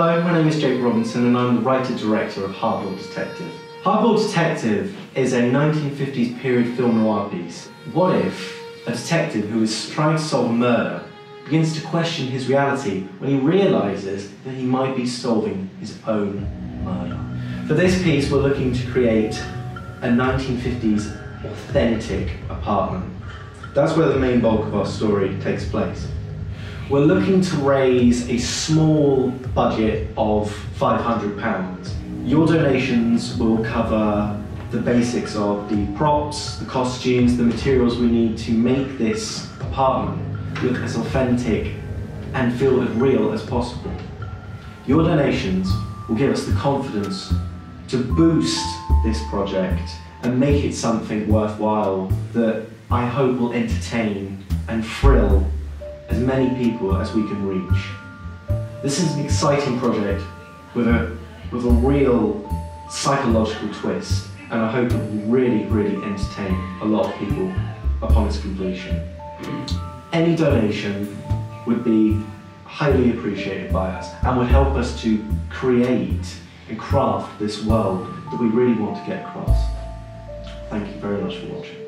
Hello, my name is Jake Robinson and I'm the writer-director of Hardboiled Detective. Hardboiled Detective is a 1950s period film noir piece. What if a detective who is trying to solve a murder begins to question his reality when he realises that he might be solving his own murder? For this piece, we're looking to create a 1950s authentic apartment. That's where the main bulk of our story takes place. We're looking to raise a small budget of £500. Your donations will cover the basics of the props, the costumes, the materials we need to make this apartment look as authentic and feel as real as possible. Your donations will give us the confidence to boost this project and make it something worthwhile that I hope will entertain and thrill many people as we can reach. This is an exciting project with a, with a real psychological twist and I hope it will really, really entertain a lot of people upon its completion. Any donation would be highly appreciated by us and would help us to create and craft this world that we really want to get across. Thank you very much for watching.